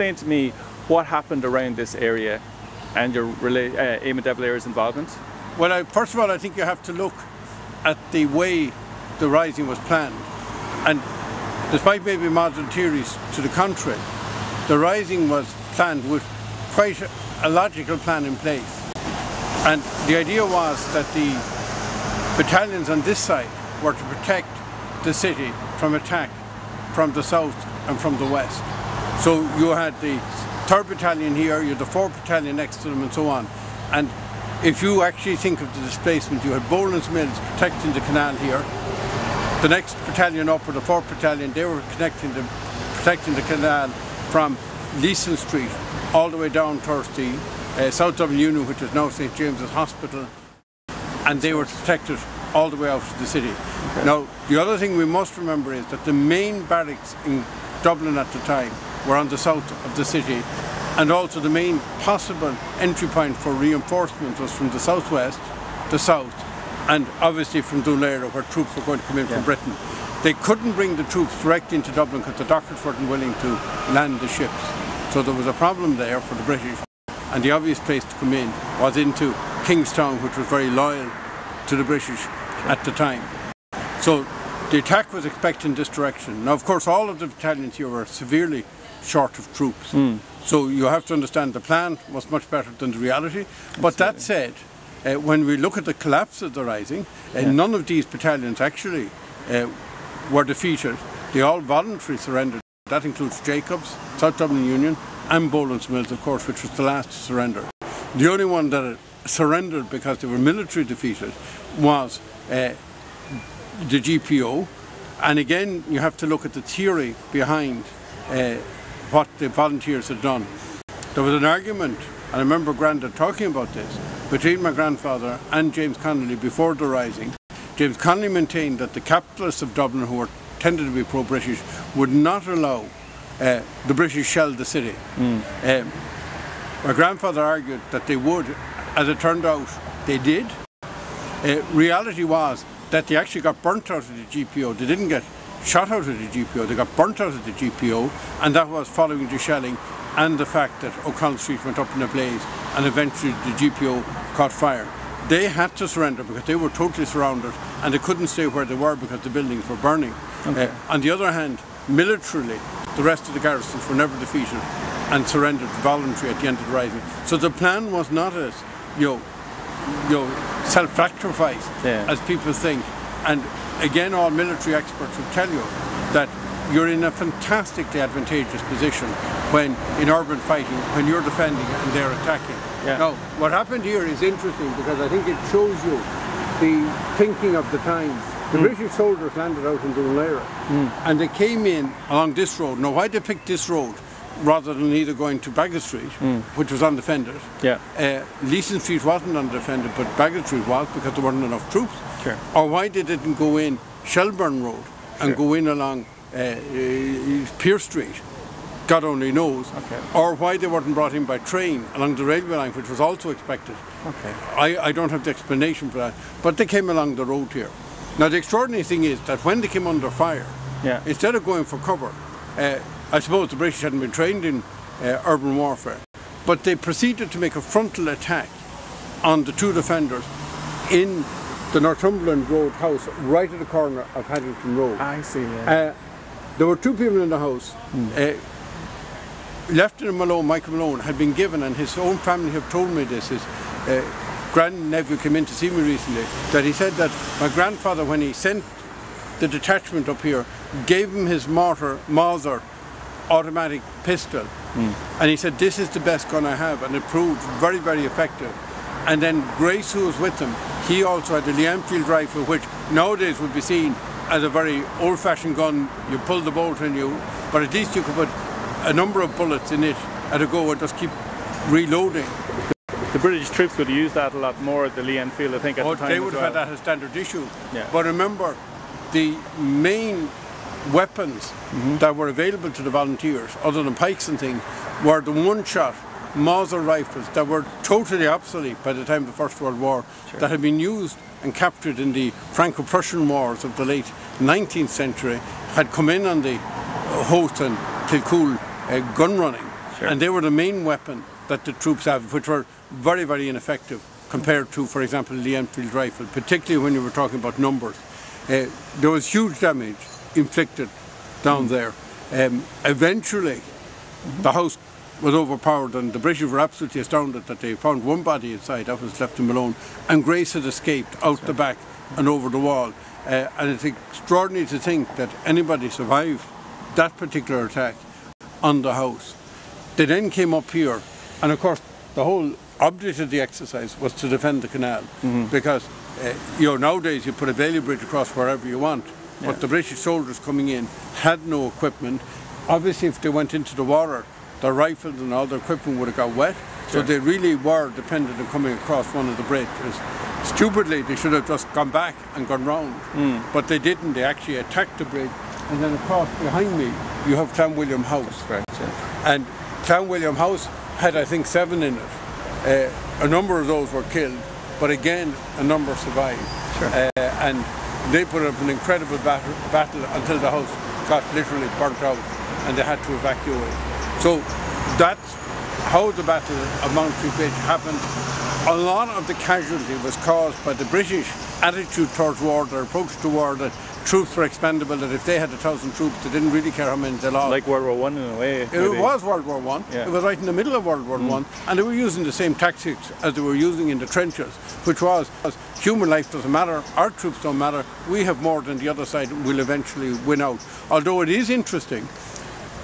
explain to me what happened around this area and your uh, Eamon De Valera's involvement? Well, I, first of all, I think you have to look at the way the rising was planned. And despite maybe modern theories to the contrary, the rising was planned with quite a logical plan in place. And the idea was that the battalions on this side were to protect the city from attack from the south and from the west. So you had the 3rd Battalion here, you had the 4th Battalion next to them and so on. And if you actually think of the displacement, you had Boland's Mills protecting the canal here. The next battalion up, or the 4th Battalion, they were connecting the, protecting the canal from Leeson Street all the way down towards the uh, South Dublin Union, which is now St James's Hospital, and they were protected all the way out to the city. Okay. Now, the other thing we must remember is that the main barracks in Dublin at the time were on the south of the city, and also the main possible entry point for reinforcement was from the southwest, the south, and obviously from Dún where troops were going to come in yeah. from Britain. They couldn't bring the troops direct into Dublin because the doctors weren't willing to land the ships. So there was a problem there for the British and the obvious place to come in was into Kingstown which was very loyal to the British at the time. So the attack was expected in this direction. Now of course all of the battalions here were severely short of troops. Mm. So you have to understand the plan was much better than the reality. But that said, uh, when we look at the collapse of the Rising, uh, yeah. none of these battalions actually uh, were defeated. They all voluntarily surrendered. That includes Jacobs, South Dublin Union, and Boland's Mills, of course, which was the last to surrender. The only one that surrendered because they were military defeated was uh, the GPO. And again, you have to look at the theory behind uh, what the volunteers had done. There was an argument, and I remember Granda talking about this, between my grandfather and James Connolly before the Rising. James Connolly maintained that the capitalists of Dublin, who were tended to be pro-British, would not allow uh, the British shell the city. Mm. Uh, my grandfather argued that they would. As it turned out, they did. Uh, reality was that they actually got burnt out of the GPO. They didn't get shot out of the GPO, they got burnt out of the GPO, and that was following the shelling and the fact that O'Connell Street went up in a blaze and eventually the GPO caught fire. They had to surrender because they were totally surrounded and they couldn't stay where they were because the buildings were burning. Okay. Uh, on the other hand, militarily, the rest of the garrisons were never defeated and surrendered voluntarily at the end of the rising. So the plan was not as, you know, you know self-sacrifice yeah. as people think. And again, all military experts will tell you that you're in a fantastically advantageous position when in urban fighting, when you're defending and they're attacking. Yeah. Now, what happened here is interesting because I think it shows you the thinking of the times the mm. British soldiers landed out in Laoghaire mm. and they came in along this road. Now, why did they picked this road rather than either going to Baggot Street, mm. which was undefended? Yeah. Uh, Leeson Street wasn't undefended, but Baggot Street was because there weren't enough troops. Sure. Or why they didn't go in Shelburne Road and sure. go in along uh, uh, Street. God only knows. Okay. Or why they weren't brought in by train along the railway line, which was also expected. Okay. I, I don't have the explanation for that. But they came along the road here. Now the extraordinary thing is that when they came under fire, yeah. instead of going for cover, uh, I suppose the British hadn't been trained in uh, urban warfare, but they proceeded to make a frontal attack on the two defenders in the Northumberland Road house right at the corner of Haddington Road. I see, yeah. Uh, there were two people in the house. Mm. Lieutenant Malone, Michael Malone, had been given, and his own family have told me this, is uh, grandnephew came in to see me recently, that he said that my grandfather, when he sent the detachment up here, gave him his mortar, Mauser automatic pistol. Mm. And he said, this is the best gun I have. And it proved very, very effective. And then Grace, who was with him, he also had the Lee Enfield rifle, which nowadays would be seen as a very old-fashioned gun. You pull the bolt and you, but at least you could put a number of bullets in it at a go and just keep reloading the British troops would have used that a lot more at the Lee Enfield, I think, at oh, the time. They would have well. had that as standard issue. Yeah. But remember, the main weapons mm-hmm. that were available to the volunteers, other than pikes and things, were the one shot Mauser rifles that were totally obsolete by the time of the First World War, sure. that had been used and captured in the Franco Prussian wars of the late 19th century, had come in on the Howth and Kilcoole uh, gun running and they were the main weapon that the troops have, which were very, very ineffective compared to, for example, the Enfield rifle, particularly when you were talking about numbers. Uh, there was huge damage inflicted down there. Um, eventually, the house was overpowered and the British were absolutely astounded that they found one body inside, that was Lieutenant Malone, and Grace had escaped out the back and over the wall. Uh, and it's extraordinary to think that anybody survived that particular attack on the house. They then came up here, and of course, the whole object of the exercise was to defend the canal because uh, you know nowadays you put a Bailey bridge across wherever you want, but the British soldiers coming in had no equipment. Obviously, if they went into the water, their rifles and all their equipment would have got wet. So they really were dependent on coming across one of the bridges. Stupidly, they should have just gone back and gone round, but they didn't. They actually attacked the bridge, and then across behind me, you have Clanwilliam House. Correct. Yeah. And Clanwilliam House had, I think, seven in it. Uh, a number of those were killed, but again, a number survived. Sure. Uh, and they put up an incredible battle, battle until the house got literally burnt out and they had to evacuate. So that's how the Battle of Mount Bridge happened. A lot of the casualty was caused by the British attitude towards war, their approach to war, that troops were expendable, that if they had a thousand troops, they didn't really care how many they lost. Like World War One in a way. It maybe. was World War One. Yeah. It was right in the middle of World War mm. One, and they were using the same tactics as they were using in the trenches, which was was human life doesn't matter, our troops don't matter. We have more than the other side. We'll eventually win out. Although it is interesting,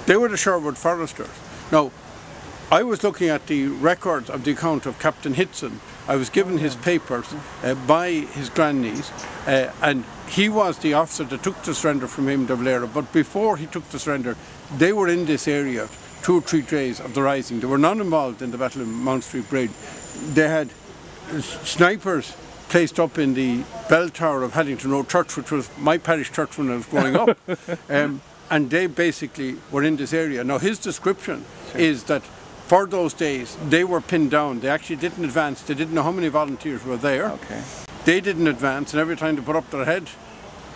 they were the Sherwood Foresters. Now, I was looking at the records of the account of Captain Hitzen. I was given his papers uh, by his grandniece, uh, and he was the officer that took the surrender from him, de Valera. But before he took the surrender, they were in this area two or three days of the rising. They were not involved in the Battle of Mount Street Bridge. They had snipers placed up in the bell tower of Haddington Road Church, which was my parish church when I was growing up. um, and they basically were in this area. Now, his description is that for those days, they were pinned down. They actually didn't advance. They didn't know how many volunteers were there. Okay. They didn't advance, and every time they put up their head,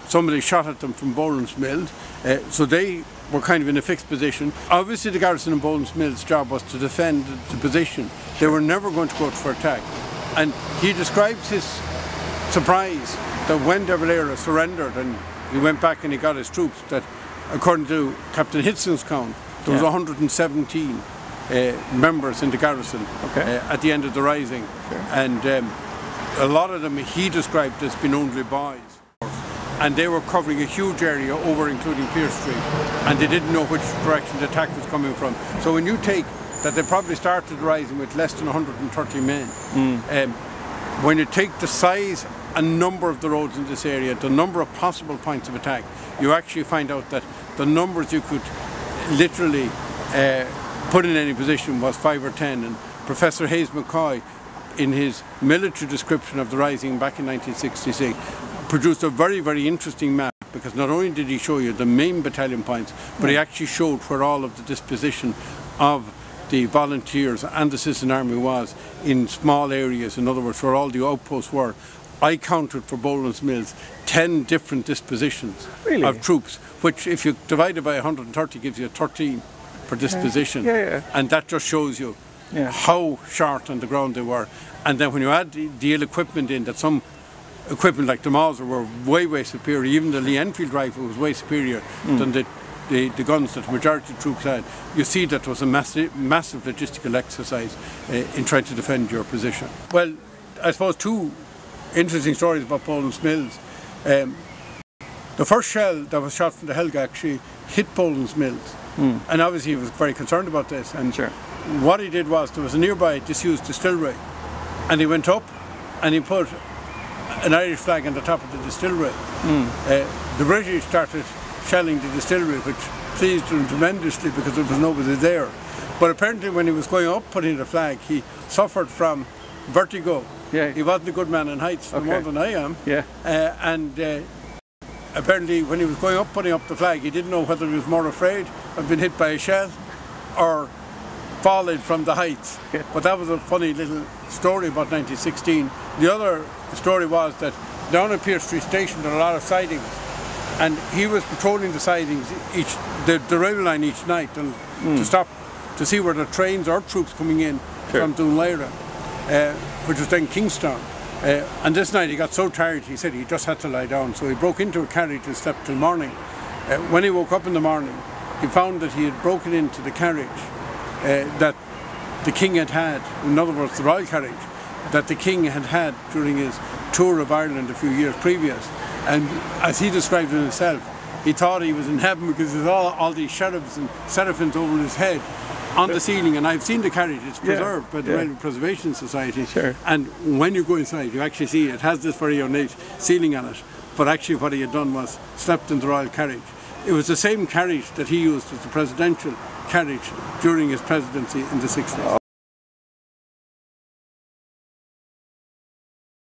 somebody shot at them from Boland's Mill. Uh, so they were kind of in a fixed position. Obviously, the garrison in Boland's Mills' job was to defend the position. They were never going to go out for attack. And he describes his surprise that when De Valera surrendered and he went back and he got his troops, that according to Captain Hitzen's count, there was Yeah. 117 uh, members in the garrison Okay. uh, at the end of the rising. And um, a lot of them he described as being only boys. And they were covering a huge area over including Pearse Street. And they didn't know which direction the attack was coming from. So when you take that they probably started the rising with less than 130 men, um, when you take the size and number of the roads in this area, the number of possible points of attack, you actually find out that the numbers you could literally uh, put in any position was five or ten. And Professor Hayes McCoy, in his military description of the rising back in 1966, produced a very, very interesting map because not only did he show you the main battalion points, but he actually showed where all of the disposition of the volunteers and the citizen army was in small areas, in other words, where all the outposts were. I counted for Boland's Mills 10 different dispositions Really? of troops, which if you divide it by 130 gives you 13 per disposition. Yeah, yeah. And that just shows you Yeah. how short on the ground they were. And then when you add the, the ill equipment in, that some equipment like the Mauser were way, way superior, even the Lee Enfield rifle was way superior Hmm. than the, the, the guns that the majority of troops had. You see that was a massive, massive logistical exercise uh, in trying to defend your position. Well, I suppose two interesting stories about Boland's Mills. Um, the first shell that was shot from the Helga actually hit Boland's Mills. And obviously he was very concerned about this. And Sure. what he did was there was a nearby disused distillery and he went up and he put an Irish flag on the top of the distillery. Uh, the British started shelling the distillery, which pleased him tremendously because there was nobody there. But apparently, when he was going up putting the flag, he suffered from vertigo. Yeah. He wasn't a good man in heights, Okay. more than I am. Yeah. Uh, and uh, apparently, when he was going up putting up the flag, he didn't know whether he was more afraid of being hit by a shell or falling from the heights. But that was a funny little story about 1916. The other story was that down at Pearse Street Station there are a lot of sidings, and he was patrolling the sidings each the, the railway line each night and to stop to see where the trains or troops coming in Sure. from Dún Laoghaire, uh, which was then Kingstown. Uh, and this night he got so tired he said he just had to lie down. So he broke into a carriage and slept till morning. Uh, when he woke up in the morning, he found that he had broken into the carriage uh, that the king had had, in other words, the royal carriage, that the king had had during his tour of Ireland a few years previous. And as he described it himself, he thought he was in heaven because there's all, all these cherubs and seraphims over his head on the ceiling. And I've seen the carriage, it's Yeah, preserved by the yeah. Railway Preservation Society. Sure. And when you go inside, you actually see it has this very ornate ceiling on it. But actually, what he had done was slept in the royal carriage. It was the same carriage that he used as the presidential carriage during his presidency in the 60s.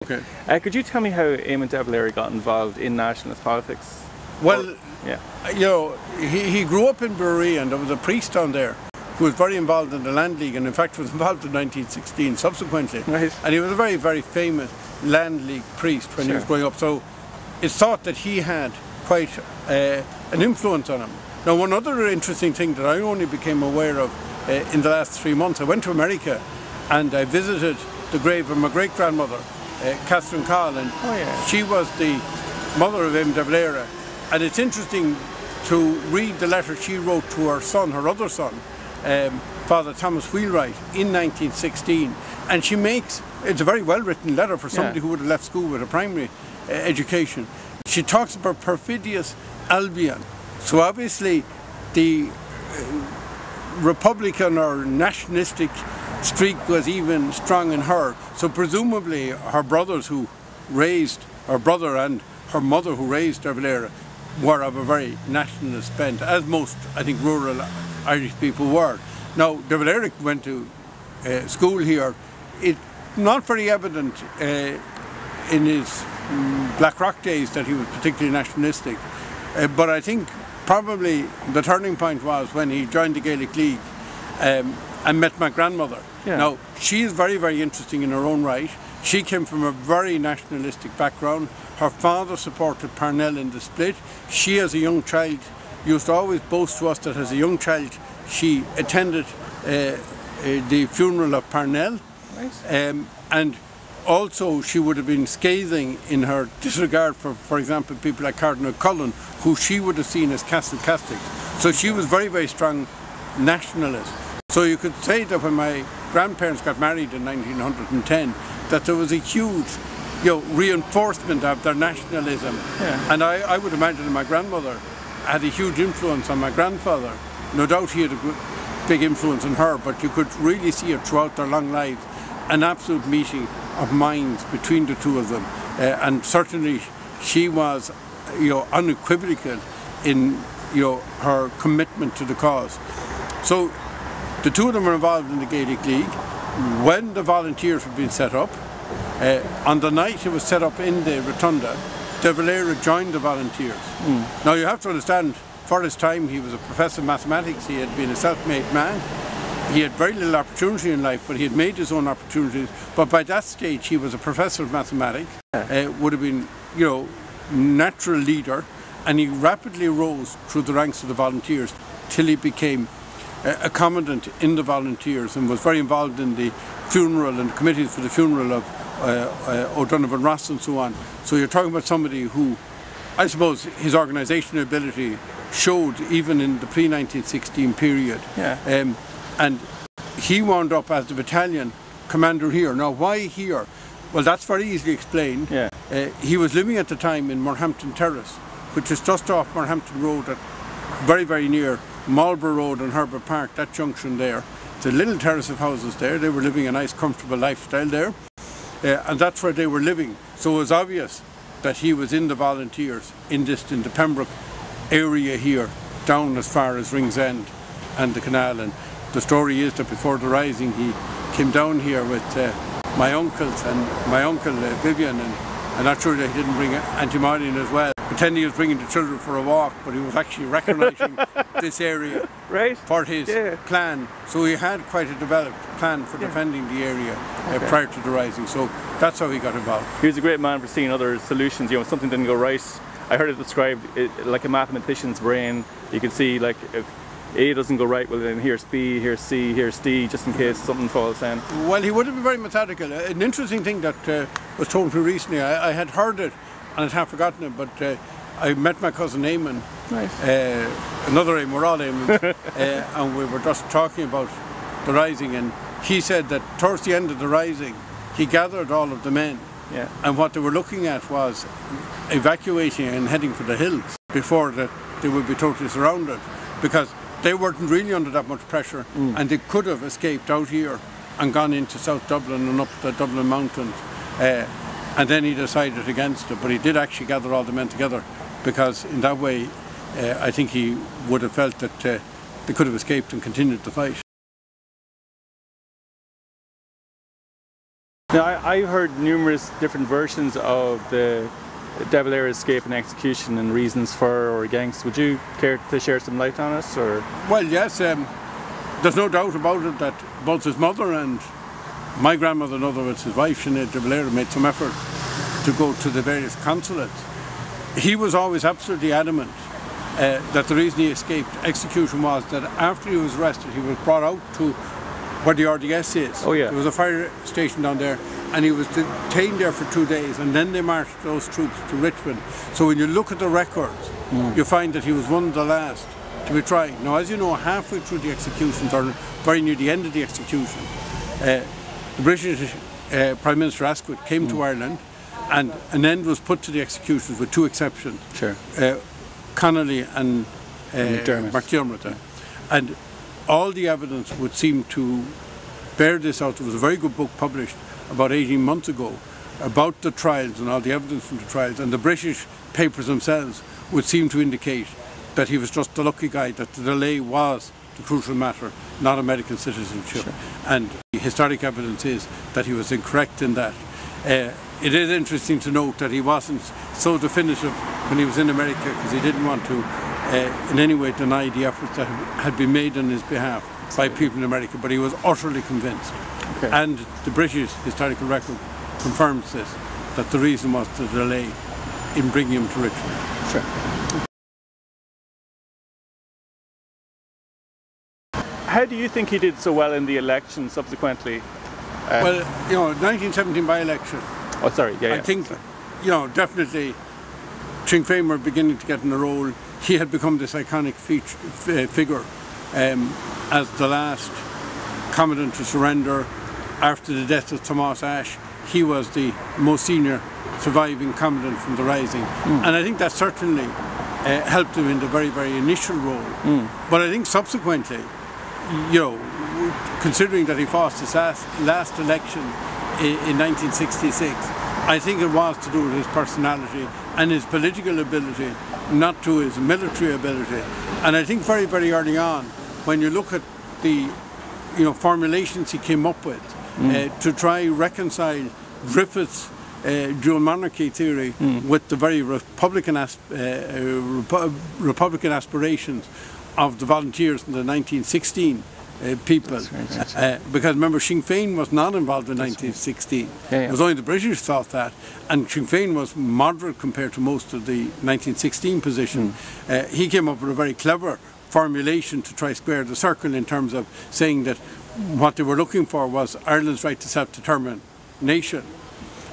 Okay. Uh, could you tell me how Eamon De Valera got involved in nationalist politics? Well, Yeah. you know, he, he grew up in Bruree and there was a priest down there who was very involved in the Land League and in fact was involved in 1916 subsequently. Right. And he was a very, very famous Land League priest when he was growing up. So it's thought that he had quite uh, an influence on him. Now, one other interesting thing that I only became aware of uh, in the last three months, I went to America and I visited the grave of my great grandmother, uh, Catherine Coll, and Oh, yeah. she was the mother of M. de Valera. And it's interesting to read the letter she wrote to her son, her other son, um, Father Thomas Wheelwright, in 1916. And she makes, it's a very well written letter for somebody Yeah. who would have left school with a primary uh, education. She talks about perfidious Albion. So obviously, the Republican or nationalistic streak was even strong in her. So presumably her brothers who raised her brother and her mother who raised De Valera were of a very nationalist bent, as most I think rural Irish people were. Now De Valera went to uh, school here. It's not very evident uh, in his mm, Blackrock days that he was particularly nationalistic. Uh, but I think probably the turning point was when he joined the Gaelic League um, and met my grandmother. Yeah. Now, she is very, very interesting in her own right. She came from a very nationalistic background. Her father supported Parnell in the split. She, as a young child, used to always boast to us that as a young child she attended uh, uh, the funeral of Parnell. Right. Um, and also, she would have been scathing in her disregard for, for example, people like Cardinal Cullen, who she would have seen as Castle Catholics. So she was very, very strong nationalist. So you could say that when my grandparents got married in 1910, that there was a huge you know, reinforcement of their nationalism. Yeah. And I, I would imagine that my grandmother had a huge influence on my grandfather. No doubt he had a big influence on her, but you could really see it throughout their long lives, an absolute meeting of minds between the two of them. Uh, and certainly she was, you know, unequivocal in, you know, her commitment to the cause. So the two of them were involved in the Gaelic League. When the volunteers were being set up, uh, on the night it was set up in the Rotunda, De Valera joined the volunteers. Now you have to understand, for his time he was a professor of mathematics, he had been a self-made man. He had very little opportunity in life, but he had made his own opportunities. But by that stage he was a professor of mathematics, uh, would have been, you know, natural leader, and he rapidly rose through the ranks of the volunteers till he became a a commandant in the volunteers and was very involved in the funeral and committees for the funeral of uh, uh, O'Donovan Rossa and so on. So you're talking about somebody who, I suppose, his organisational ability showed even in the pre-1916 period. Yeah. Um, and he wound up as the battalion commander here. Now, why here? Well, that's very easily explained. Yeah. Uh, he was living at the time in Morehampton Terrace, which is just off Morehampton Road, at very, very near Marlborough Road and Herbert Park, that junction there. It's a little terrace of houses there. They were living a nice, comfortable lifestyle there. Uh, and that's where they were living. So it was obvious that he was in the volunteers in this, in the Pembroke area here, down as far as Ringsend and the canal. And the story is that before the rising, he came down here with uh, my uncles and my uncle uh, Vivion, and I'm not sure that he didn't bring Auntie Máirín as well. Pretending he was bringing the children for a walk, but he was actually recognising this area Right. for his Yeah. plan. So he had quite a developed plan for defending the area uh, prior to the rising. So that's how he got involved. He was a great man for seeing other solutions. You know, if something didn't go right. I heard it described it, like a mathematician's brain. You can see like if, A doesn't go right, well then here's B, here's C, here's D, just in case something falls down. Well, he would have been very methodical. Uh, An interesting thing that uh, was told to me recently, I, I had heard it and I'd half forgotten it, but uh, I met my cousin Eamon, Nice. uh, another Eamon, we're all Eamons, uh, and we were just talking about the rising, and he said that towards the end of the rising, he gathered all of the men, Yeah. and what they were looking at was evacuating and heading for the hills before the, they would be totally surrounded, because they weren't really under that much pressure, and they could have escaped out here and gone into South Dublin and up the Dublin mountains. Uh, and then he decided against it, but he did actually gather all the men together because in that way uh, I think he would have felt that uh, they could have escaped and continued the fight. Now, I, I heard numerous different versions of the De Valera's escape and execution and reasons for or against. Would you care to share some light on us? Or Well, yes, um, there's no doubt about it that both his mother and my grandmother, in other words, his wife, Sinead de Valera, made some effort to go to the various consulates. He was always absolutely adamant uh, that the reason he escaped execution was that after he was arrested, he was brought out to where the RDS is. Oh, yeah. There was a fire station down there, and he was detained there for two days, and then they marched those troops to Richmond. So when you look at the records, you find that he was one of the last to be tried. Now, as you know, halfway through the executions, or very near the end of the execution, uh, the British uh, Prime Minister Asquith came to Ireland, and an end was put to the executions with two exceptions sure. uh, Connolly and uh, McDermott. McDermott. uh, And all the evidence would seem to bear this out. There was a very good book published about 18 months ago about the trials and all the evidence from the trials. And the British papers themselves would seem to indicate that he was just the lucky guy, that the delay was the crucial matter, not American citizenship. And the historic evidence is that he was incorrect in that. Uh, it is interesting to note that he wasn't so definitive when he was in America because he didn't want to uh, in any way deny the efforts that had been made on his behalf by people in America, but he was utterly convinced. Okay. And the British historical record confirms this, that the reason was the delay in bringing him to Richmond. Sure. How do you think he did so well in the election subsequently? well, you know, 1917 by-election, Oh, sorry. Yeah. I yeah. think, you know, definitely Sinn Féin were beginning to get in the role. He had become this iconic feature, f- figure um, as the last commandant to surrender after the death of Thomas Ashe. He was the most senior surviving commandant from the Rising, and I think that certainly uh, helped him in the very, very initial role. But I think subsequently, you know, considering that he fought his last, last election in, in 1966, I think it was to do with his personality and his political ability, not to his military ability. And I think very, very early on, when you look at the you know, formulations he came up with uh, to try reconcile Griffith's uh, dual monarchy theory with the very Republican, asp- uh, Repu- Republican aspirations of the volunteers in the 1916 uh, people. right, that's Uh, because remember, Sinn Féin was not involved in 1916. Yeah, yeah. It was only the British thought that. And Sinn Féin was moderate compared to most of the 1916 position. Hmm. Uh, he came up with a very clever formulation to try square the circle in terms of saying that what they were looking for was Ireland's right to self-determination.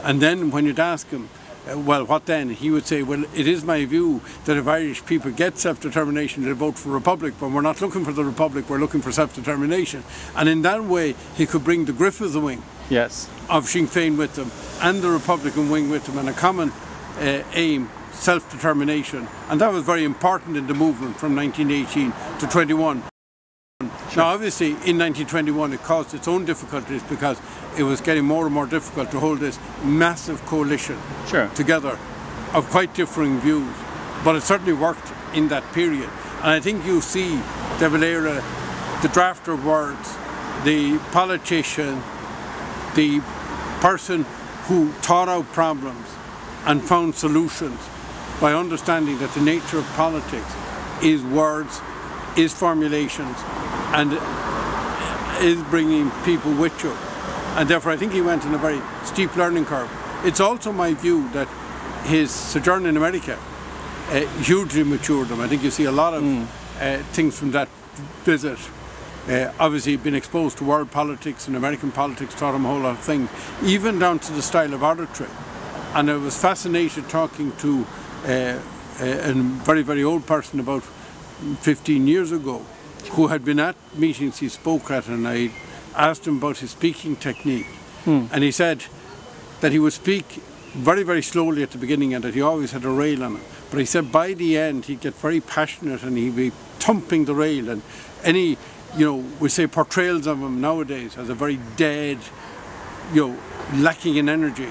And then when you'd ask him, uh, well, what then? He would say, well, it is my view that if Irish people get self-determination, they'll vote for Republic, but we're not looking for the Republic, we're looking for self-determination. And in that way, he could bring the Griffith the wing Yes. of Sinn Féin with them and the Republican wing with them and a common uh, aim, self-determination. And that was very important in the movement from 1918 to 21. Now, obviously, in 1921, it caused its own difficulties because it was getting more and more difficult to hold this massive coalition Sure. together of quite differing views. But it certainly worked in that period. And I think you see De Valera, the drafter of words, the politician, the person who thought out problems and found solutions by understanding that the nature of politics is words, is formulations, and is bringing people with you. And therefore, I think he went on a very steep learning curve. It's also my view that his sojourn in America uh, hugely matured him. I think you see a lot of uh, things from that visit. Uh, obviously, he'd been exposed to world politics and American politics, taught him a whole lot of things, even down to the style of oratory. And I was fascinated talking to uh, a, a very, very old person about 15 years ago who had been at meetings he spoke at, and I asked him about his speaking technique. Hmm. And he said that he would speak very, very slowly at the beginning and that he always had a rail on him. But he said by the end he'd get very passionate and he'd be thumping the rail and any, you know, we say portrayals of him nowadays as a very dead, you know, lacking in energy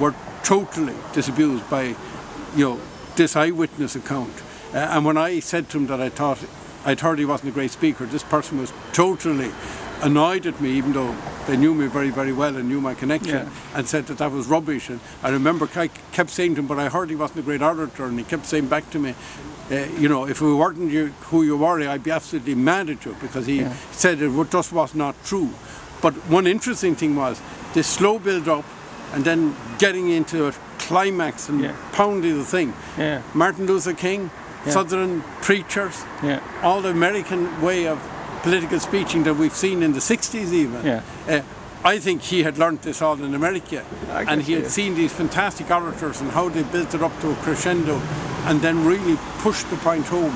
were totally disabused by, you know, this eyewitness account. Uh, and when I said to him that I thought I'd heard he wasn't a great speaker, this person was totally annoyed at me, even though they knew me very, very well and knew my connection, Yeah. and said that that was rubbish. And I remember I kept saying to him, but I heard he wasn't a great orator, and he kept saying back to me, uh, you know, if we weren't you, who you were, I'd be absolutely mad at you because he said it just was not true. But one interesting thing was this slow build up and then getting into a climax and Yeah. pounding the thing. Yeah. Martin Luther King, Yeah. Southern preachers, Yeah. all the American way of political speeching that we've seen in the 60s even. Yeah. Uh, I think he had learnt this all in America and he had seen these fantastic orators and how they built it up to a crescendo and then really pushed the point home.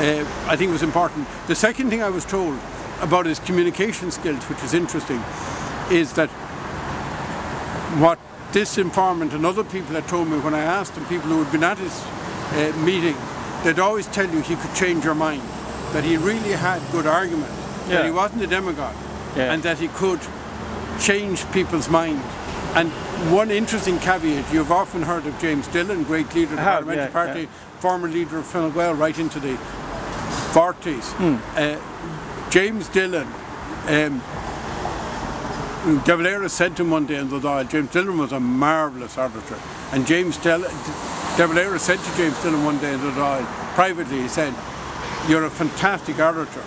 Uh, I think it was important. The second thing I was told about his communication skills, which is interesting, is that what this informant and other people had told me when I asked them, people who had been at his uh, meeting, they'd always tell you he could change your mind, that he really had good argument, that he wasn't a demagogue, Yeah. and that he could change people's mind. And one interesting caveat, you've often heard of James Dillon, great leader of the have, Parliamentary yeah, Party, yeah. former leader of Fine Gael right into the 40s. Hmm. Uh, James Dillon, um, De Valera said to him one day in the Dáil, James Dillon was a marvellous orator. And James Del- De Valera said to James Dillon one day in the Dáil, privately, he said, You're a fantastic orator.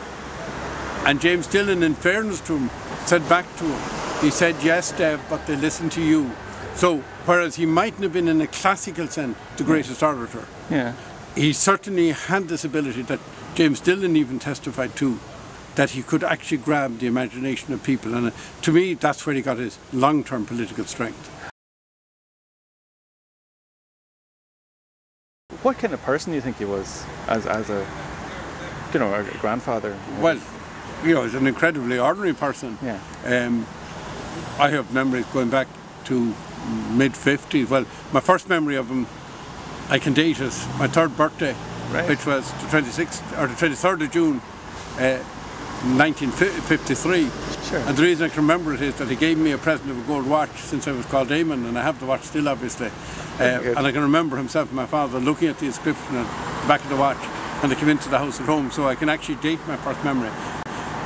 And James Dillon, in fairness to him, said back to him, he said, Yes, Dev, but they listen to you. So, whereas he mightn't have been in a classical sense the mm. greatest orator, Yeah. he certainly had this ability that James Dillon even testified to, that he could actually grab the imagination of people. And uh, to me, that's where he got his long term political strength. What kind of person do you think he was as as a you know a grandfather? Well, you know, he's an incredibly ordinary person. Yeah. Um, I have memories going back to mid 50s. Well, my first memory of him, I can date as my third birthday, Right. which was the 26th or the 23rd of June, uh, 1953. Sure. And the reason I can remember it is that he gave me a present of a gold watch since I was called Damon, and I have the watch still, obviously. Uh, and I can remember himself and my father looking at the inscription at the back of the watch when they came into the house at home, so I can actually date my first memory.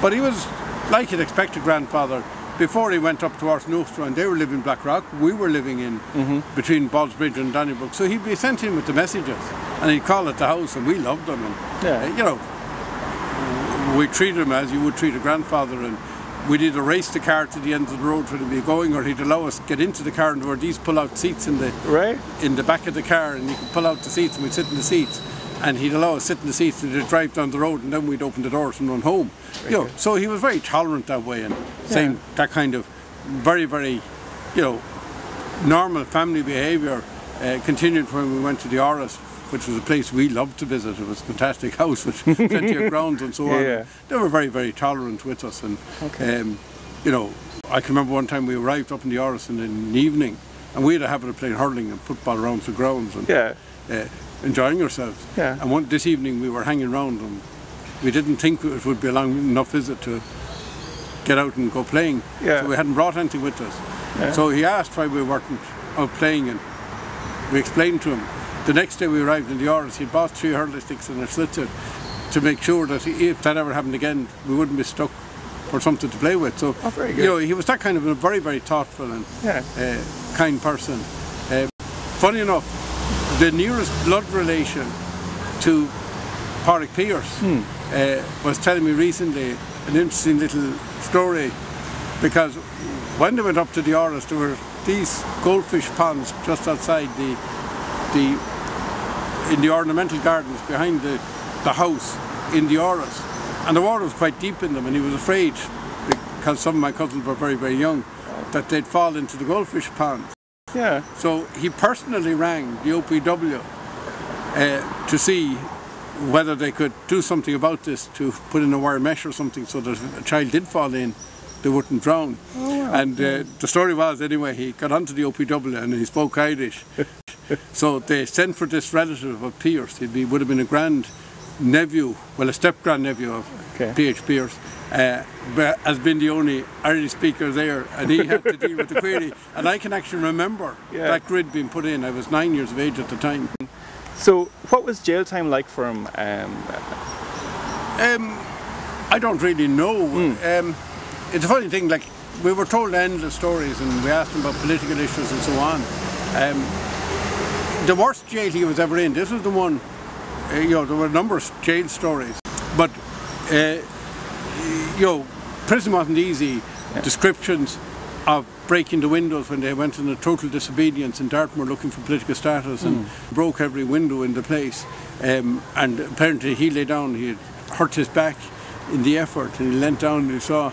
But he was like you'd expect a grandfather. Before he went up to Áras and they were living in Blackrock, we were living in between Ballsbridge and Donnybrook. So he'd be sent in with the messages and he'd call at the house and we loved him. And, Yeah. uh, you know, we treated him as you would treat a grandfather and we'd either race the car to the end of the road where he'd be going or he'd allow us get into the car and there were these pull-out seats in the Right. in the back of the car and you could pull out the seats and we'd sit in the seats and he'd allow us sit in the seats and drive down the road and then we'd open the doors and run home. you know, so he was very tolerant that way and same that kind of very, very, you know, normal family behaviour uh, continued when we went to the Áras, which was a place we loved to visit. It was a fantastic house with plenty of grounds and so on. Yeah. They were very, very tolerant with us and Okay. um, you know, I can remember one time we arrived up in the Áras in the evening and we had a habit of playing hurling and football around the grounds and Yeah. uh, enjoying ourselves. Yeah. And one, this evening we were hanging around and we didn't think it would be a long enough visit to get out and go playing. Yeah. So we hadn't brought anything with us. Yeah. So he asked why we weren't out playing and we explained to him. The next day we arrived in the Áras, he'd bought three hurling sticks and a sliotar to make sure that if that ever happened again, we wouldn't be stuck for something to play with. So, Oh, you know, he was that kind of a very, very thoughtful and Yeah. uh, kind person. Uh, funny enough, the nearest blood relation to Pádraig Pearse uh, was telling me recently an interesting little story because when they went up to the Áras, there were these goldfish ponds just outside the the in the ornamental gardens behind the, the house in the Áras. and the water was quite deep in them, and he was afraid because some of my cousins were very, very young that they'd fall into the goldfish pond. Yeah. So he personally rang the OPW uh, to see whether they could do something about this to put in a wire mesh or something so that if a child did fall in, they wouldn't drown. Oh, wow. And uh, the story was, anyway, he got onto the OPW and he spoke Irish. so they sent for this relative of Pearse. He be, would have been a grand nephew, well, a step grand nephew of Okay. P.H. Pearse. Uh, but has been the only Irish speaker there, and he had to deal with the query. And I can actually remember Yeah. that grid being put in. I was nine years of age at the time. So, what was jail time like for him? Um, Um, I don't really know. Um, it's a funny thing, like, we were told endless stories and we asked him about political issues and so on. Um, the worst jail he was ever in, this was the one, uh, you know, there were a number of jail stories, but, uh, you know, prison wasn't easy. Descriptions of breaking the windows when they went in a total disobedience in Dartmoor looking for political status and broke every window in the place. Um, and apparently he lay down, he had hurt his back in the effort and he leant down and he saw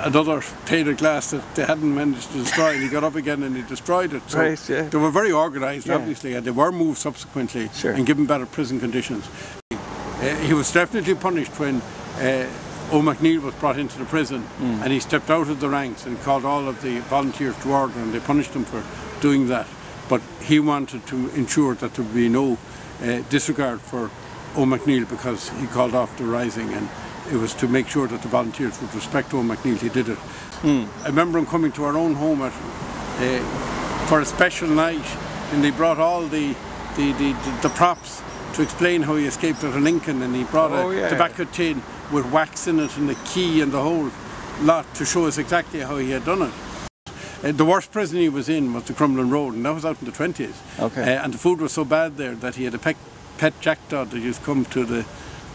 another pane of glass that they hadn't managed to destroy and he got up again and he destroyed it. So Right, yeah. they were very organised Yeah. obviously and they were moved subsequently Sure. and given better prison conditions. Uh, he was definitely punished when uh, Eoin MacNeill was brought into the prison Mm. and he stepped out of the ranks and called all of the volunteers to order and they punished him for doing that. But he wanted to ensure that there would be no uh, disregard for Eoin MacNeill because he called off the rising and it was to make sure that the volunteers would respect Eoin MacNeill. He did it. I remember him coming to our own home at, uh, for a special night and they brought all the, the, the, the, the props to explain how he escaped out of Lincoln and he brought Oh, a yeah. tobacco tin with wax in it and the key and the whole lot to show us exactly how he had done it. Uh, the worst prison he was in was the Crumlin Road, and that was out in the 20s. Okay. Uh, and the food was so bad there that he had a pet, pet jackdaw that used to come to the,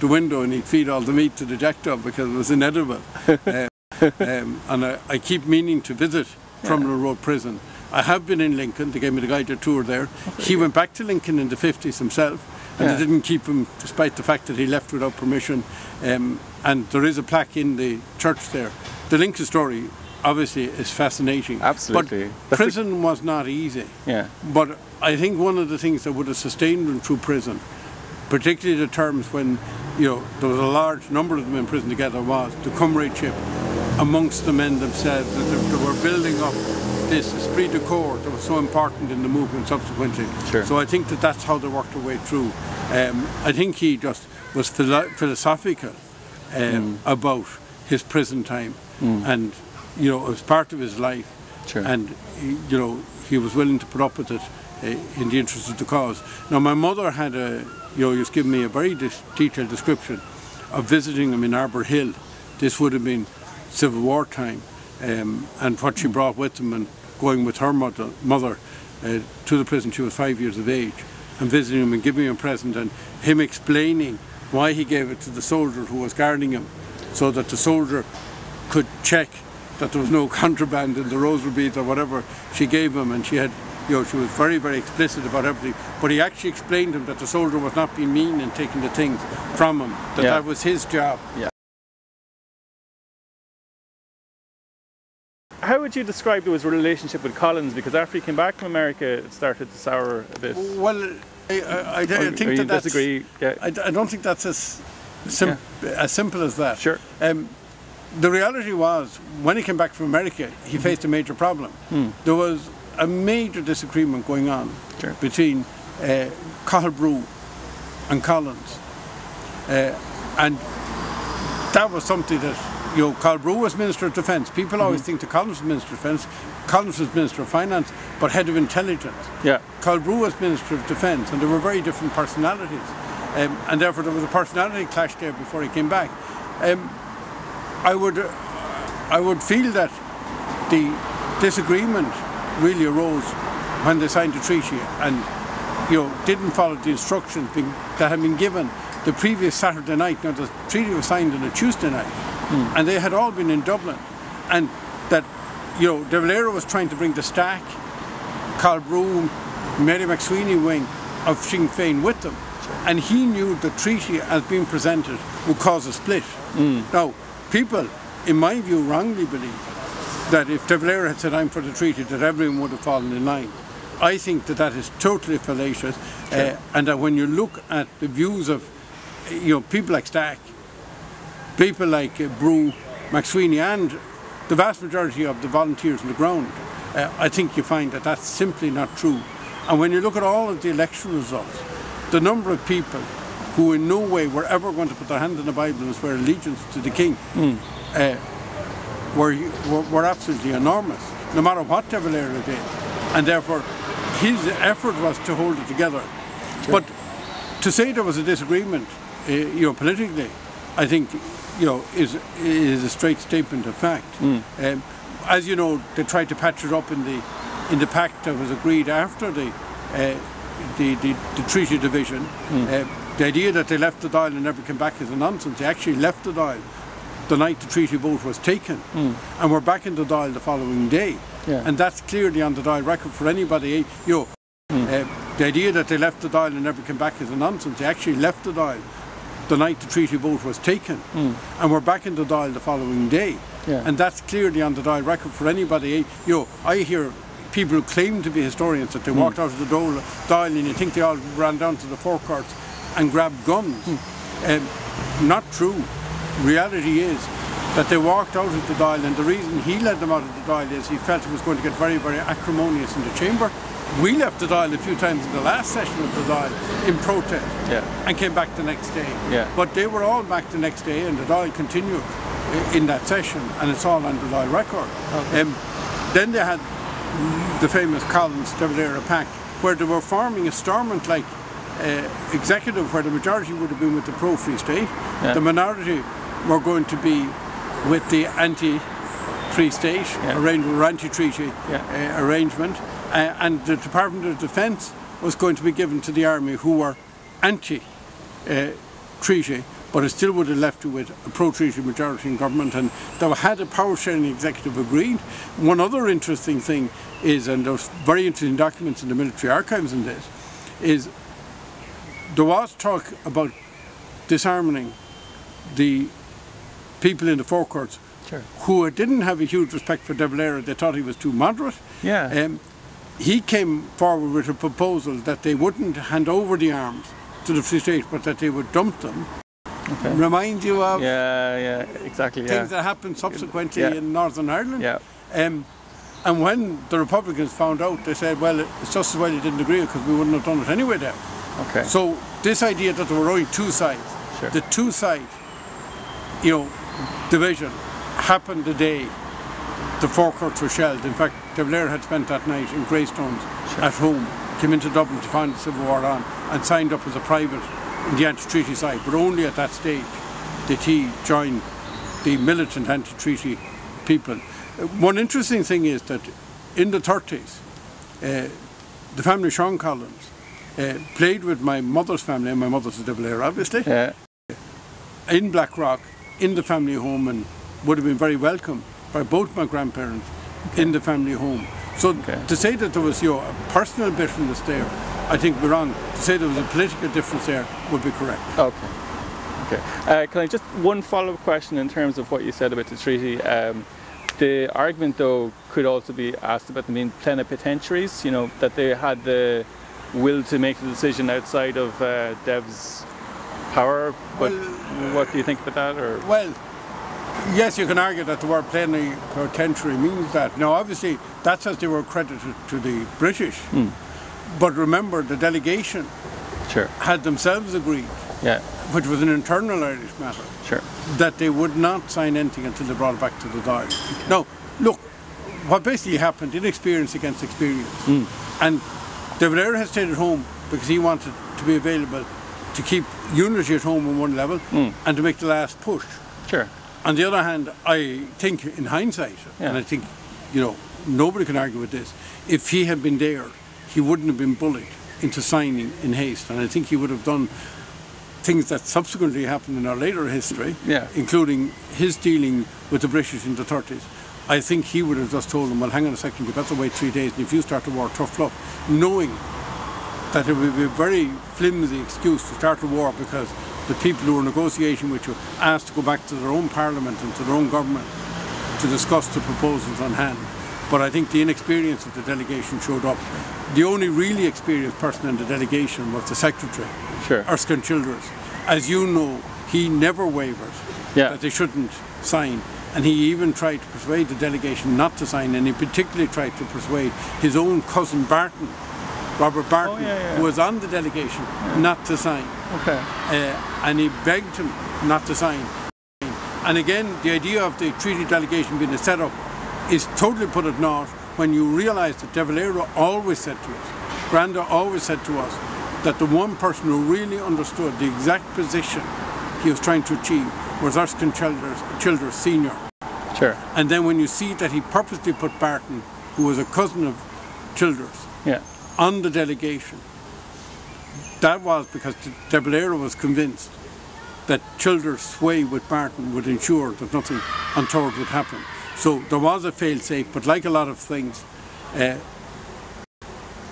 the window and he'd feed all the meat to the jackdaw because it was inedible. uh, um, and I, I keep meaning to visit Crumlin Road Prison. I have been in Lincoln, they gave me the guided tour there. He went back to Lincoln in the 50s himself, and Yeah. they didn't keep him despite the fact that he left without permission. Um, and there is a plaque in the church there. The Lincoln story obviously is fascinating. Absolutely. But prison was not easy. yeah. But I think one of the things that would have sustained him through prison, particularly the terms when you know there was a large number of them in prison together, was the comradeship amongst the men themselves. That they, they were building up this esprit de corps that was so important in the movement subsequently. Sure. So I think that that's how they worked their way through. Um, I think he just was philo- philosophical um, about his prison time, and you know it was part of his life Sure. and he, you know he was willing to put up with it uh, in the interest of the cause. Now my mother had a you know just given me a very detailed description of visiting him in Arbour Hill. This would have been Civil War time, um, and what she brought with him and going with her mother, mother uh, to the prison. She was five years of age, and visiting him and giving him a present, and him explaining why he gave it to the soldier who was guarding him, so that the soldier could check that there was no contraband in the rosary beads or whatever she gave him and she had you know she was very very explicit about everything but he actually explained to him that the soldier was not being mean and taking the things from him that Yeah. that was his job Yeah. How would you describe his relationship with Collins? Because after he came back from America, it started to sour a bit. well I, I, I, I Or- or you that that's, disagree? Yeah. I, I don't think that's as sim- as simple as that Sure. um, the reality was when he came back from America he faced a major problem there was a major disagreement going on Sure. between uh, Brugha and Collins. Uh, and that was something that, you know, Cathal Brugha was Minister of Defence. People always think that Collins was Minister of Defence. Collins was Minister of Finance, but Head of Intelligence. Yeah. Cathal Brugha was Minister of Defence, and there were very different personalities. Um, and therefore there was a personality clash there before he came back. Um, I would, uh, I would feel that the disagreement really arose when they signed the treaty and you know didn't follow the instructions being, that had been given the previous Saturday night. Now the treaty was signed on a Tuesday night, hmm. and they had all been in Dublin, and that you know De Valera was trying to bring the stack, Cathal Brugha, Mary MacSwiney wing of Sinn Féin with them. And he knew the treaty as being presented would cause a split. Hmm. Now, people, in my view, wrongly believe that if De Valera had said, I'm for the treaty, that everyone would have fallen in line. I think that that is totally fallacious. Uh, and that when you look at the views of, you know, people like Stack, people like uh, Brugha, MacSwiney, and the vast majority of the volunteers on the ground, uh, I think you find that that's simply not true. And when you look at all of the election results, the number of people who in no way were ever going to put their hand in the Bible and swear allegiance to the king uh, were, were, were absolutely enormous, no matter what De Valera did. And therefore, his effort was to hold it together. But to say there was a disagreement, uh, you know, politically, I think, you know, is is a straight statement of fact. Um, as you know, they tried to patch it up in the in the pact that was agreed after the uh, the, the, the treaty division. Uh, the idea that they left the Dáil and never came back is a nonsense. They actually left the Dáil the night the treaty vote was taken, and we're back in the Dáil the following day. Yeah. And that's clearly on the Dáil record for anybody. eh, You know, uh, the idea that they left the Dáil and never came back is a nonsense. They actually left the Dáil the night the treaty vote was taken, and we're back in the Dáil the following day. Yeah. And that's clearly on the Dáil record for anybody. eh, You know, I hear people who claim to be historians that they walked out of the Dáil, Dáil and you think they all ran down to the Four Courts and grabbed guns. Um, not true. Reality is that they walked out of the Dáil, and the reason he led them out of the Dáil is he felt it was going to get very, very acrimonious in the chamber. We left the Dáil a few times in the last session of the Dáil in protest Yeah. and came back the next day. Yeah. But they were all back the next day, and the Dáil continued in that session, and it's all on the Dáil record. Um, then they had the famous Collins De Valera Pact, where they were forming a Stormont-like uh, executive, where the majority would have been with the pro-Free State, Yeah. the minority were going to be with the anti-Free State Yeah. arrangement, or anti-treaty Yeah. uh, arrangement, uh, and the Department of Defence was going to be given to the army, who were anti-treaty. but it still would have left you with a pro-treaty majority in government, and they had a power-sharing executive agreed. One other interesting thing is, and there's very interesting documents in the military archives in this, is there was talk about disarming the people in the Four Courts Sure. who didn't have a huge respect for De Valera. They thought he was too moderate. Yeah. Um, he came forward with a proposal that they wouldn't hand over the arms to the Free State, but that they would dump them. Okay. Remind you of Yeah, yeah, exactly. Yeah. things that happened subsequently Yeah. in Northern Ireland. Yeah. Um, and when the Republicans found out, they said, well, it's just as well you didn't agree because we wouldn't have done it anyway then. Okay. So this idea that there were only two sides, Sure. the two side, you know, division happened the day the Four Courts were shelled. In fact, De Valera had spent that night in Greystones at home, came into Dublin to find the Civil War on, and signed up as a private in the anti-treaty side. But only at that stage did he join the militant anti-treaty people. One interesting thing is that in the 30s, uh, the family Sean Collins uh, played with my mother's family, and my mother's a De Valera, obviously, yeah. in Blackrock, in the family home, and would have been very welcome by both my grandparents in the family home. So Okay. to say that there was you know, a personal bitterness there, I think we're wrong. To say there was a political difference there would be correct. Okay. Okay. Uh, can I just one follow-up question in terms of what you said about the treaty? Um, the argument, though, could also be asked about the being plenipotentiaries. You know that they had the will to make the decision outside of uh, Dev's power. But Well, what do you think about that? Or Well, yes, you can argue that the word plenipotentiary means that. Now, obviously, that's as they were credited to the British. Hmm. But remember, the delegation sure. had themselves agreed, Yeah. which was an internal Irish matter, Sure. that they would not sign anything until they brought it back to the Dáil. Now, look, what basically happened, inexperience against experience. Hmm. And De Valera had stayed at home because he wanted to be available to keep unity at home on one level hmm. and to make the last push. Sure. On the other hand, I think in hindsight, and I think, you know, nobody can argue with this, if he had been there, he wouldn't have been bullied into signing in haste. And I think he would have done things that subsequently happened in our later history, Yeah. including his dealing with the British in the 30s. I think he would have just told them, well, hang on a second, you've got to wait three days, and if you start the war, tough luck, knowing that it would be a very flimsy excuse to start a war because the people who were negotiating with you asked to go back to their own parliament and to their own government to discuss the proposals on hand. But I think the inexperience of the delegation showed up. The only really experienced person in the delegation was the secretary, Sure. Erskine Childers. As you know, he never wavered Yeah. that they shouldn't sign. And he even tried to persuade the delegation not to sign, and he particularly tried to persuade his own cousin Barton, Robert Barton, Oh, yeah, yeah. who was on the delegation, not to sign. Okay. Uh, and he begged him not to sign. And again, the idea of the treaty delegation being a setup is totally put at naught when you realise that De Valera always said to us, Granda always said to us, that the one person who really understood the exact position he was trying to achieve was Erskine Childers, Childers Senior. Sure. And then when you see that he purposely put Barton, who was a cousin of Childers, Yeah. On the delegation, that was because De Valera was convinced that Childers' sway with Barton would ensure that nothing untoward would happen. So there was a fail-safe, but like a lot of things, uh,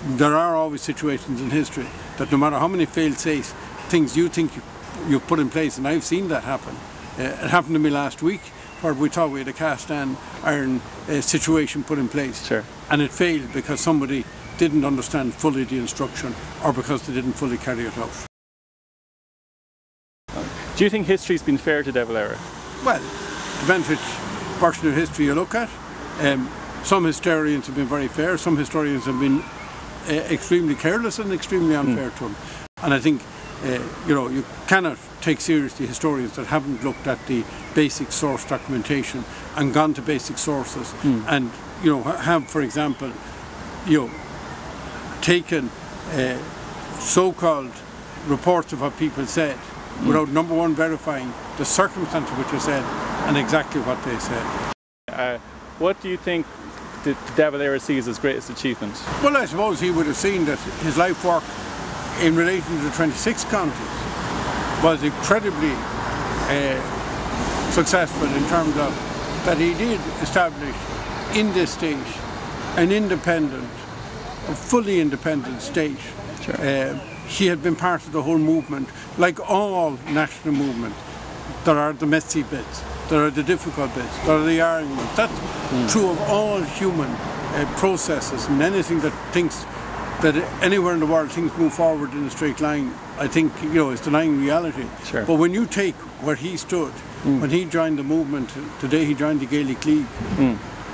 there are always situations in history that no matter how many fail-safes, things you think you, you've put in place, and I've seen that happen. Uh, it happened to me last week, where we thought we had a cast iron uh, situation put in place, Sure. and it failed because somebody didn't understand fully the instruction, or because they didn't fully carry it out. Do you think history's been fair to De Valera? Well, depends which version of history you look at. Um, some historians have been very fair, some historians have been uh, extremely careless and extremely unfair to him. And I think, uh, you know, you cannot take seriously historians that haven't looked at the basic source documentation and gone to basic sources and, you know, have, for example, you know, taken uh, so-called reports of what people said without number one verifying the circumstance of which they said and exactly what they said. Uh, what do you think the De Valera sees as greatest achievement? Well, I suppose he would have seen that his life work in relation to the 26 counties was incredibly uh, successful in terms of that he did establish in this state an independent, a fully independent state. Sure. Uh, he had been part of the whole movement, like all national movements. There are the messy bits, there are the difficult bits, there are the arguments. That's true of all human uh, processes and anything that thinks that anywhere in the world things move forward in a straight line. I think you know is denying reality. Sure. But when you take where he stood, when he joined the movement, today he joined the Gaelic League,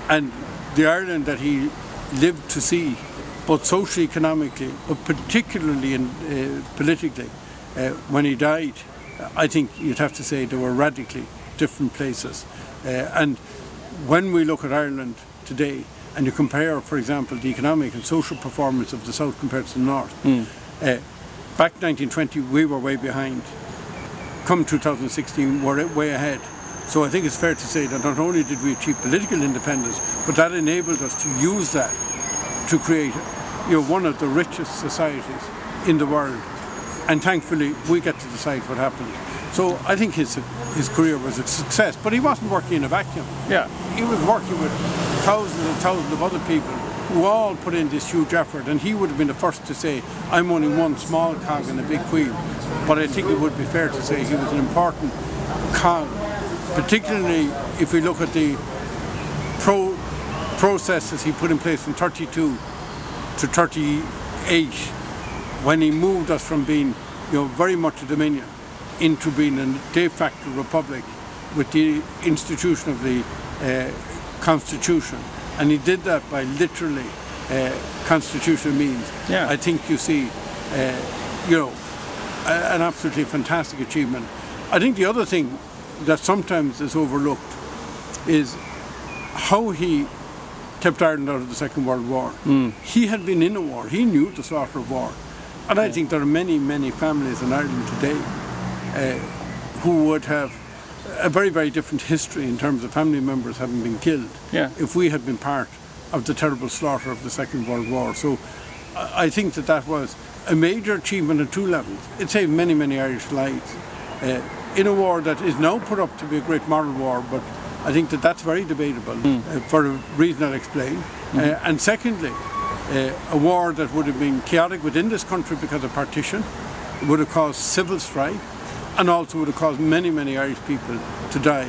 and the Ireland that he lived to see, both socially, economically, but particularly in, uh, politically, uh, when he died, I think you'd have to say they were radically different places. Uh, and when we look at Ireland today, and you compare, for example, the economic and social performance of the South compared to the North, uh, back 1920 we were way behind. Come 2016, we're way ahead. So I think it's fair to say that not only did we achieve political independence, but that enabled us to use that to create you know, one of the richest societies in the world. And thankfully, we get to decide what happens. So I think his, his career was a success, but he wasn't working in a vacuum. Yeah. He was working with thousands and thousands of other people who all put in this huge effort, and he would have been the first to say, I'm only one small cog in a big wheel. But I think it would be fair to say he was an important cog, particularly if we look at the pro- processes he put in place from 32 to 38 when he moved us from being you know, very much a dominion into being a de facto republic with the institution of the uh, constitution. And he did that by literally uh, constitutional means. Yeah. I think you see, uh, you know, an absolutely fantastic achievement. I think the other thing that sometimes is overlooked is how he kept Ireland out of the Second World War. He had been in a war. He knew the slaughter of war. And I think there are many, many families in Ireland today uh, who would have a very, very different history in terms of family members having been killed Yeah. if we had been part of the terrible slaughter of the Second World War. So I I think that that was a major achievement on two levels. It saved many, many Irish lives uh, in a war that is now put up to be a great moral war, but I think that that's very debatable uh, for a reason I'll explain. Uh, and secondly, uh, a war that would have been chaotic within this country because of partition, would have caused civil strife, and also would have caused many, many Irish people to die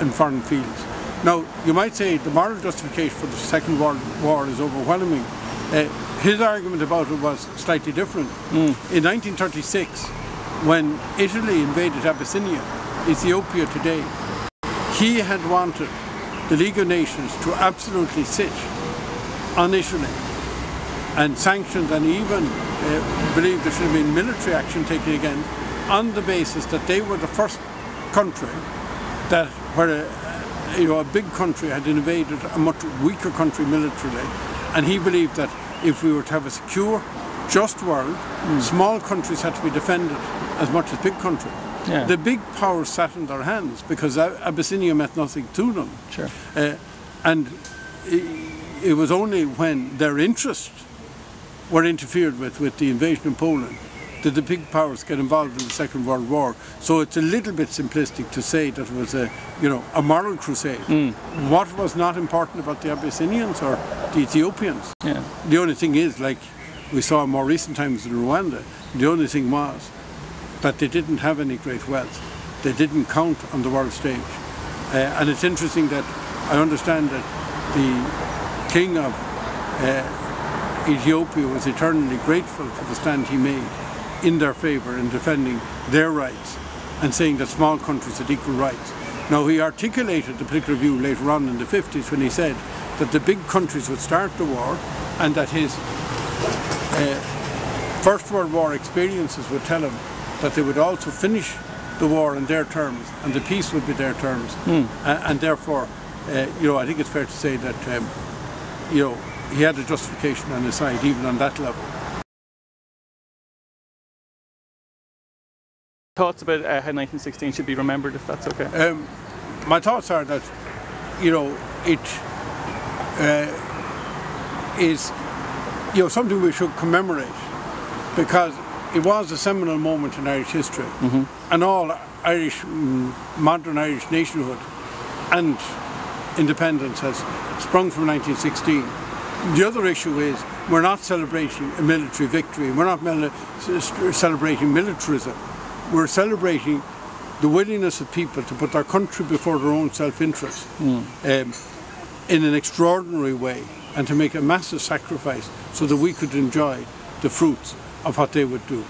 in foreign fields. Now, you might say the moral justification for the Second World War is overwhelming. Uh, his argument about it was slightly different. In 1936, when Italy invaded Abyssinia, Ethiopia today, he had wanted the League of Nations to absolutely sit on Italy and sanctioned and even uh, believed there should have been military action taken again on the basis that they were the first country that where a, you know a big country had invaded a much weaker country militarily. And he believed that if we were to have a secure just world small countries had to be defended as much as big countries Yeah. the big powers sat in their hands because Abyssinia meant nothing to them Sure. uh, and i- it was only when their interests were interfered with with the invasion of Poland did the big powers get involved in the Second World War. So it's a little bit simplistic to say that it was a you know a moral crusade. What was not important about the Abyssinians or the Ethiopians? Yeah. The only thing is, like we saw in more recent times in Rwanda, the only thing was that they didn't have any great wealth. They didn't count on the world stage. Uh, and it's interesting that I understand that the king of uh, Ethiopia was eternally grateful for the stand he made in their favour in defending their rights and saying that small countries had equal rights. Now he articulated the particular view later on in the 50s when he said that the big countries would start the war and that his First World War experiences would tell him that they would also finish the war on their terms and the peace would be their terms. A- and therefore, uh, you know, I think it's fair to say that, um, you know, he had a justification on his side even on that level. Thoughts about uh, how 1916 should be remembered, if that's okay. Um, my thoughts are that, you know, it uh, is, you know, something we should commemorate because it was a seminal moment in Irish history, and all Irish, mm, modern Irish nationhood and independence has sprung from 1916. The other issue is we're not celebrating a military victory. We're not mili- celebrating militarism. We're celebrating the willingness of people to put their country before their own self-interest um, in an extraordinary way and to make a massive sacrifice so that we could enjoy the fruits of what they would do.